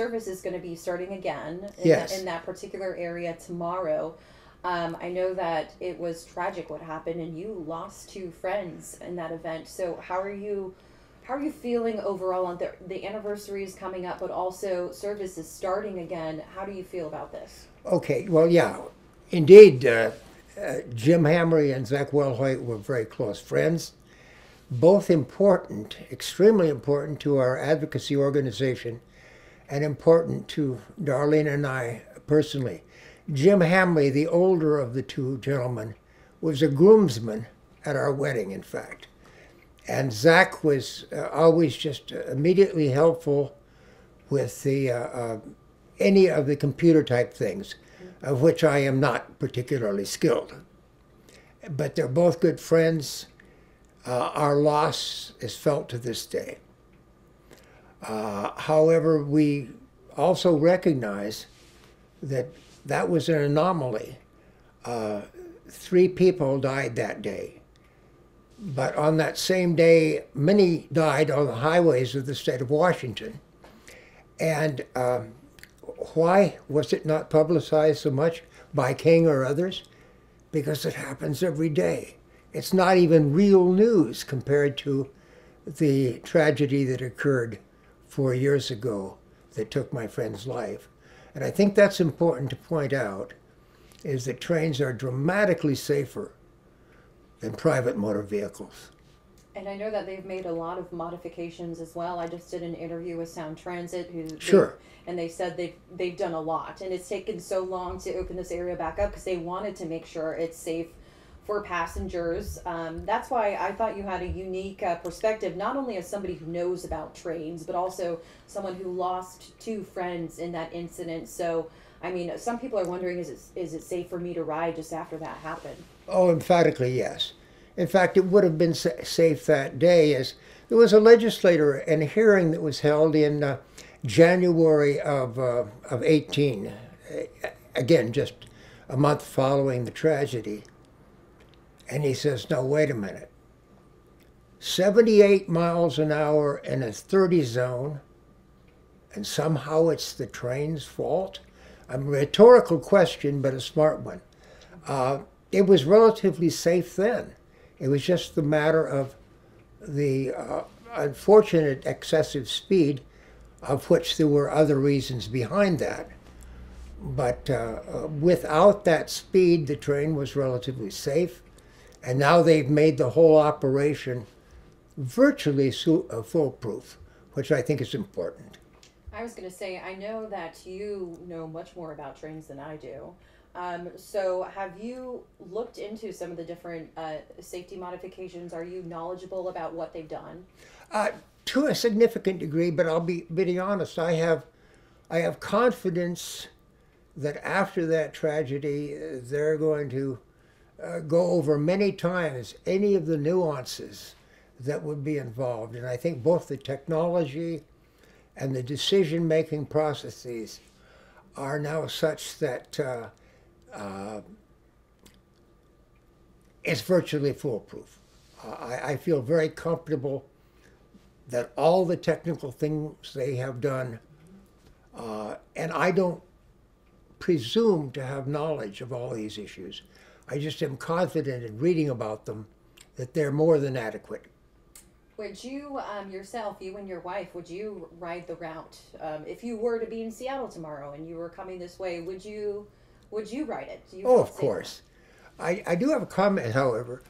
service is going to be starting again in, Yes. that, in that particular area tomorrow. Um, I know that it was tragic what happened, and you lost two friends in that event. So how are you? How are you feeling overall on the the anniversary is coming up, but also service is starting again? How do you feel about this? Okay, well, yeah, indeed, uh, uh, Jim Hamre and Zach Willhoite were very close friends, both important, extremely important to our advocacy organization, and important to Darlene and I personally. Jim Hamre, the older of the two gentlemen, was a groomsman at our wedding, in fact. And Zach was uh, always just immediately helpful with the uh, uh, any of the computer type things, of which I am not particularly skilled. But they're both good friends. Uh, our loss is felt to this day. Uh, however, we also recognize that that was an anomaly. Uh, three people died that day. But on that same day, many died on the highways of the state of Washington. And um, why was it not publicized so much by King or others? Because it happens every day. It's not even real news compared to the tragedy that occurred four years ago that took my friend's life. And I think that's important to point out is that trains are dramatically safer than private motor vehicles. And I know that they've made a lot of modifications as well. I just did an interview with Sound Transit, who they- Sure. and they said they've they've done a lot, and it's taken so long to open this area back up because they wanted to make sure it's safe for passengers. Um, that's why I thought you had a unique uh, perspective, not only as somebody who knows about trains, but also someone who lost two friends in that incident. So. I mean, some people are wondering: is it is it safe for me to ride just after that happened? Oh, emphatically, yes. In fact, it would have been sa- safe that day as there was a legislator and a hearing that was held in uh, January of, uh, of 18, uh, again, just a month following the tragedy. And he says, no, wait a minute. 78 miles an hour in a 30 zone, and somehow it's the train's fault? A rhetorical question, but a smart one. Uh, it was relatively safe then. It was just the matter of the uh, unfortunate excessive speed, of which there were other reasons behind that. But uh, without that speed, the train was relatively safe. And now they've made the whole operation virtually su- uh, foolproof, which I think is important. I was going to say, I know that you know much more about trains than I do. Um, so, have you looked into some of the different uh, safety modifications? Are you knowledgeable about what they've done? Uh, to a significant degree, but I'll be pretty honest. I have, I have confidence that after that tragedy, uh, they're going to uh, go over many times any of the nuances that would be involved, and I think both the technology and the decision-making processes are now such that uh, uh, it's virtually foolproof. I, I feel very comfortable that all the technical things they have done, uh, and I don't presume to have knowledge of all these issues. I just am confident in reading about them that they're more than adequate. Would you um, yourself, you and your wife, would you ride the route um, if you were to be in Seattle tomorrow and you were coming this way? Would you would you ride it? Do you Oh, of course. I, I do have a comment, however.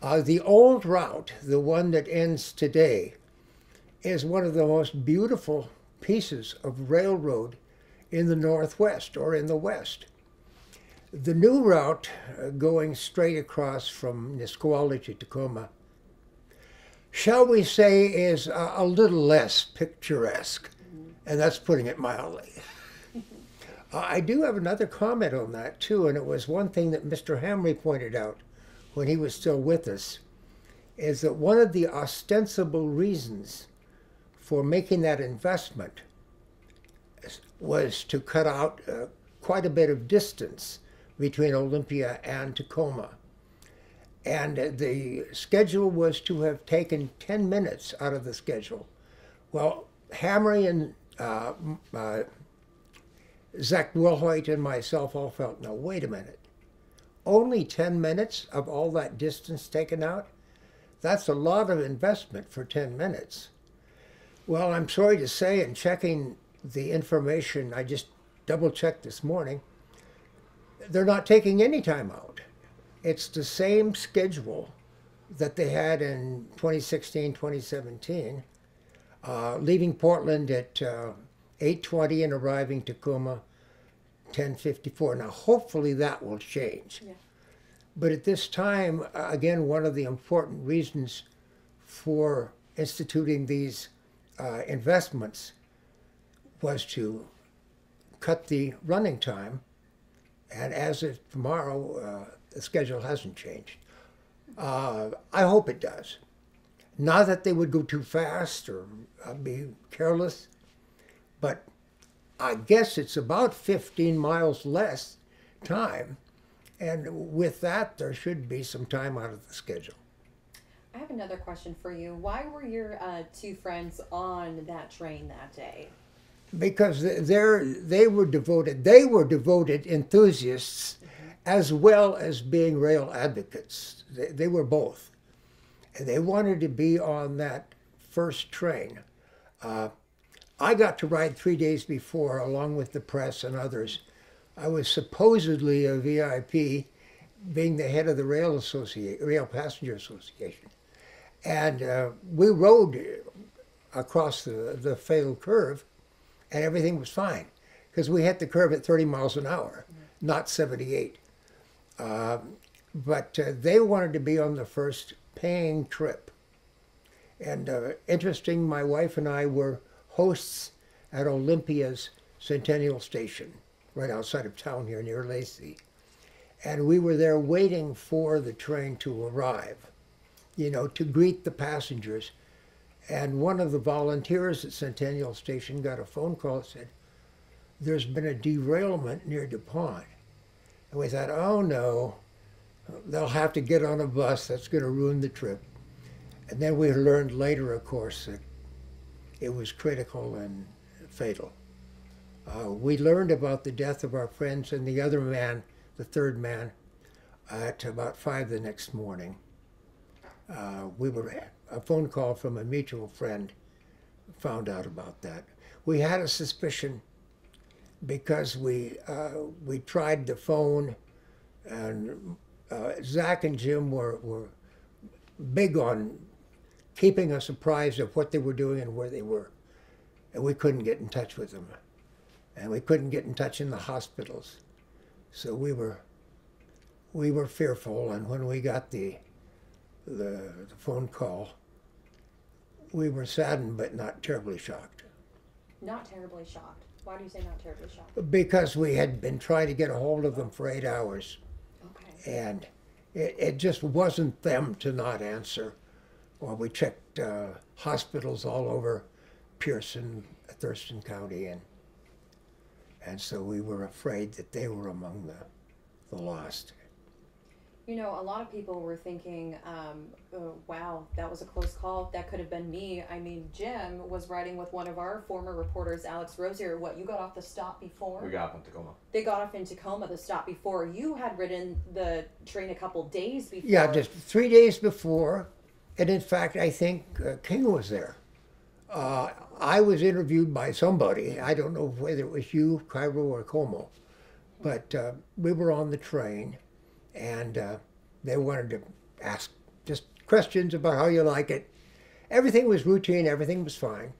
Uh, the old route, the one that ends today, is one of the most beautiful pieces of railroad in the Northwest or in the West. The new route, uh, going straight across from Nisqually to Tacoma, shall we say, is a, a little less picturesque, and that's putting it mildly. Uh, I do have another comment on that too, and it was one thing that Mr. Hamre pointed out when he was still with us, is that one of the ostensible reasons for making that investment was to cut out uh, quite a bit of distance between Olympia and Tacoma. And the schedule was to have taken 10 minutes out of the schedule. Well, Hamre and uh, uh, Zach Willhoite and myself all felt, no, wait a minute. Only 10 minutes of all that distance taken out? That's a lot of investment for 10 minutes. Well, I'm sorry to say, in checking the information, I just double checked this morning, they're not taking any time out. It's the same schedule that they had in 2016, 2017, uh, leaving Portland at uh, 8:20 and arriving Tacoma 10:54. Now, hopefully, that will change. Yeah. But at this time, uh, again, one of the important reasons for instituting these uh, investments was to cut the running time. And as of tomorrow, uh, the schedule hasn't changed. Uh, I hope it does. Not that they would go too fast or uh, be careless, but I guess it's about 15 miles less time. And with that, there should be some time out of the schedule. I have another question for you. Why were your uh, two friends on that train that day? Because they're, they were devoted, they were devoted enthusiasts as well as being rail advocates. They, they were both. And they wanted to be on that first train. Uh, I got to ride three days before, along with the press and others. I was supposedly a VIP, being the head of the Rail Association, Rail Passenger Association. And uh, we rode across the, the fatal curve, and everything was fine because we hit the curve at 30 miles an hour, not 78. Um, but uh, they wanted to be on the first paying trip. And uh, interesting, my wife and I were hosts at Olympia's Centennial Station, right outside of town here near Lacey. And we were there waiting for the train to arrive, you know, to greet the passengers. And one of the volunteers at Centennial Station got a phone call that said, There's been a derailment near DuPont. And we thought, oh no, they'll have to get on a bus. That's going to ruin the trip. And then we learned later, of course, that it was critical and fatal. Uh, we learned about the death of our friends and the other man, the third man, at about five the next morning. Uh, we were a phone call from a mutual friend found out about that. We had a suspicion because we uh, we tried the phone, and uh, Zach and Jim were were big on keeping us apprised of what they were doing and where they were, and we couldn't get in touch with them, and we couldn't get in touch in the hospitals, so we were we were fearful, and when we got the the, the phone call, we were saddened but not terribly shocked. Not terribly shocked. Why do you say not terribly shocked? Because we had been trying to get a hold of them for eight hours. Okay. And it, it just wasn't them to not answer. Well, we checked uh, hospitals all over Pearson, Thurston County, and and so we were afraid that they were among the, the lost. You know, a lot of people were thinking, um, oh, wow, that was a close call. That could have been me. I mean, Jim was riding with one of our former reporters, Alex Rozier. What, you got off the stop before? We got off in Tacoma. They got off in Tacoma, the stop before. You had ridden the train a couple days before. Yeah, just three days before. And in fact, I think uh, King was there. Uh, I was interviewed by somebody. I don't know whether it was you, Cairo, or Como. But uh, we were on the train and uh, they wanted to ask just questions about how you like it. Everything was routine. Everything was fine.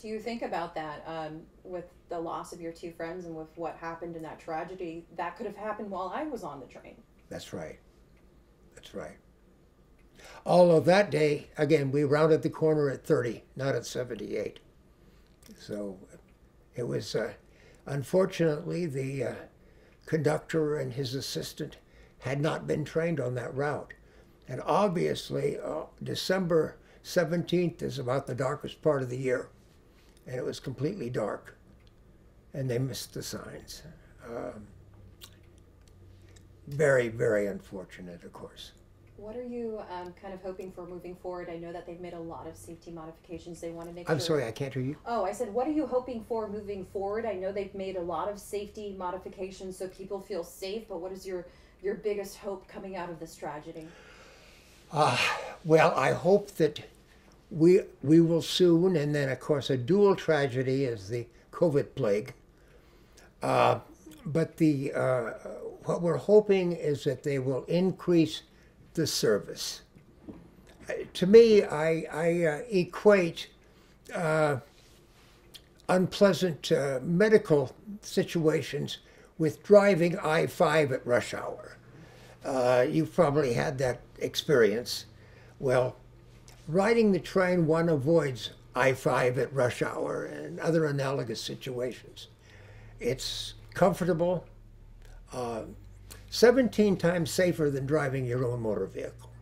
Do you think about that um, with the loss of your two friends and with what happened in that tragedy? That could have happened while I was on the train. That's right. That's right. Although that day, again, we rounded the corner at 30, not at 78. So it was, uh, unfortunately, the uh, conductor and his assistant had not been trained on that route. And obviously, uh, December 17th is about the darkest part of the year. And it was completely dark. And they missed the signs. Um, very, very unfortunate, of course. What are you um, kind of hoping for moving forward? I know that they've made a lot of safety modifications. They want to make I'm sure. sorry, I can't hear you. Oh, I said, what are you hoping for moving forward? I know they've made a lot of safety modifications so people feel safe, but what is your your biggest hope coming out of this tragedy? Uh, well, I hope that we we will soon, and then of course a dual tragedy is the COVID plague. Uh, but the uh, what we're hoping is that they will increase the service. Uh, to me, I, I uh, equate uh, unpleasant medical situations with driving I 5 at rush hour. Uh, you've probably had that experience. Well, riding the train, one avoids I 5 at rush hour and other analogous situations. It's comfortable, uh, 17 times safer than driving your own motor vehicle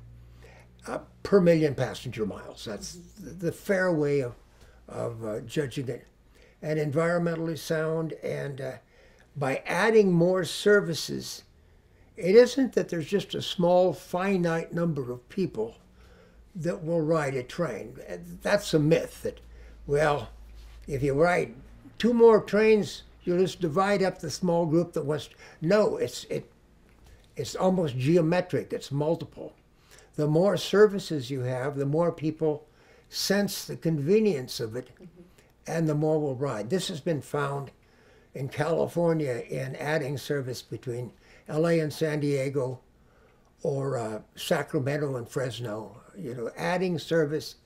uh, per million passenger miles. That's the fair way of, of uh, judging it. And environmentally sound, and uh, by adding more services, it isn't that there's just a small, finite number of people that will ride a train. That's a myth that, well, if you ride two more trains, you'll just divide up the small group that wants. No, it's it, it's almost geometric. It's multiple. The more services you have, the more people sense the convenience of it, and the more will ride. This has been found in California in adding service between LA and San Diego or uh, Sacramento and Fresno. You know, adding service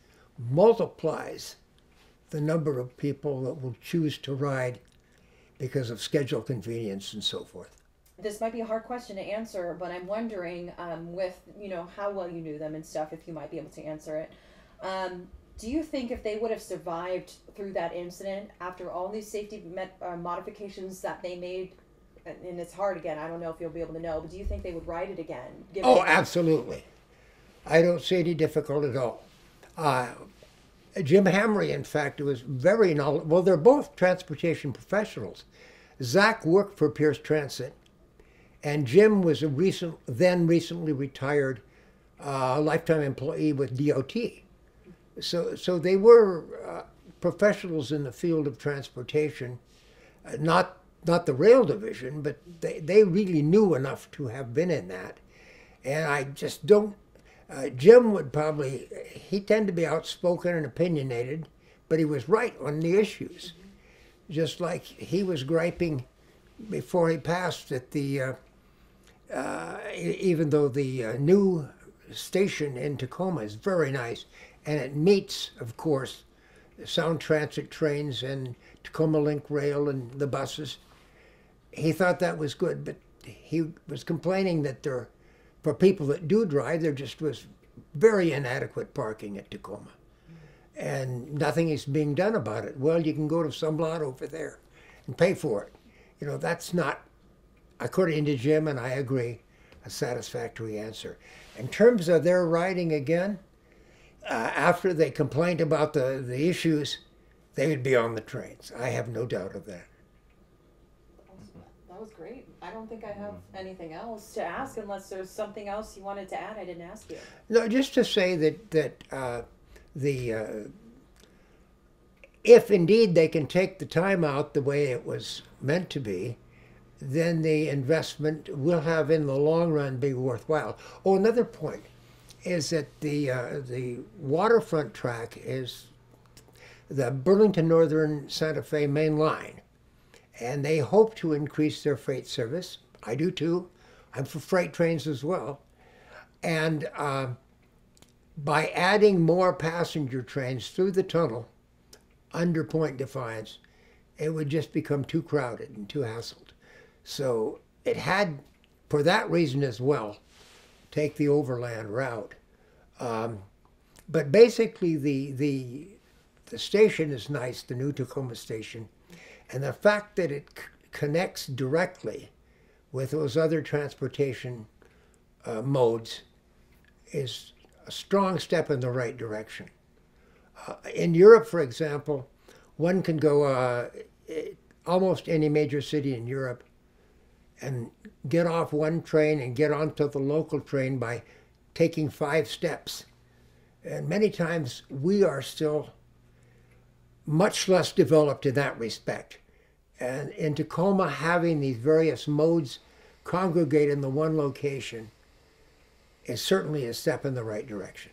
multiplies the number of people that will choose to ride because of schedule convenience and so forth. This might be a hard question to answer, but I'm wondering, um, with you know how well you knew them and stuff, if you might be able to answer it. Um, do you think if they would have survived through that incident after all these safety met, uh, modifications that they made, and, it's hard again, I don't know if you'll be able to know, but do you think they would ride it again? Oh, absolutely. I don't see any difficult at all. Uh, Jim Hamre, in fact, was very knowledgeable. Well, they're both transportation professionals. Zach worked for Pierce Transit, and Jim was a recent, then recently retired uh, lifetime employee with DOT. So, so they were uh, professionals in the field of transportation, uh, not not the rail division, but they, they really knew enough to have been in that. And I just don't. Uh, Jim would probably he tended to be outspoken and opinionated, but he was right on the issues. Just like he was griping before he passed that the uh, uh, even though the uh, new station in Tacoma is very nice, and it meets, of course, the Sound Transit trains and Tacoma Link Rail and the buses. He thought that was good, but he was complaining that there, for people that do drive, there just was very inadequate parking at Tacoma, and nothing is being done about it. Well, you can go to some lot over there and pay for it. You know, that's not according to Jim, and I agree, a satisfactory answer. In terms of their riding again, uh, after they complained about the, the issues, they would be on the trains. I have no doubt of that. That was great. I don't think I have anything else to ask unless there's something else you wanted to add I didn't ask you. No, just to say that that uh, the uh, if indeed they can take the time out the way it was meant to be, then the investment will have in the long run be worthwhile. Oh, another point is that the uh, the waterfront track is the Burlington Northern Santa Fe main line, and they hope to increase their freight service. I do too. I'm for freight trains as well, and uh, by adding more passenger trains through the tunnel under Point Defiance, it would just become too crowded and too hassled. So it had, for that reason as well, take the overland route. Um, but basically, the the the station is nice, the new Tacoma station, and the fact that it connects directly with those other transportation uh, modes is a strong step in the right direction. Uh, in Europe, for example, one can go uh, almost any major city in Europe and get off one train and get onto the local train by taking five steps. And many times we are still much less developed in that respect. And in Tacoma, having these various modes congregate in the one location is certainly a step in the right direction.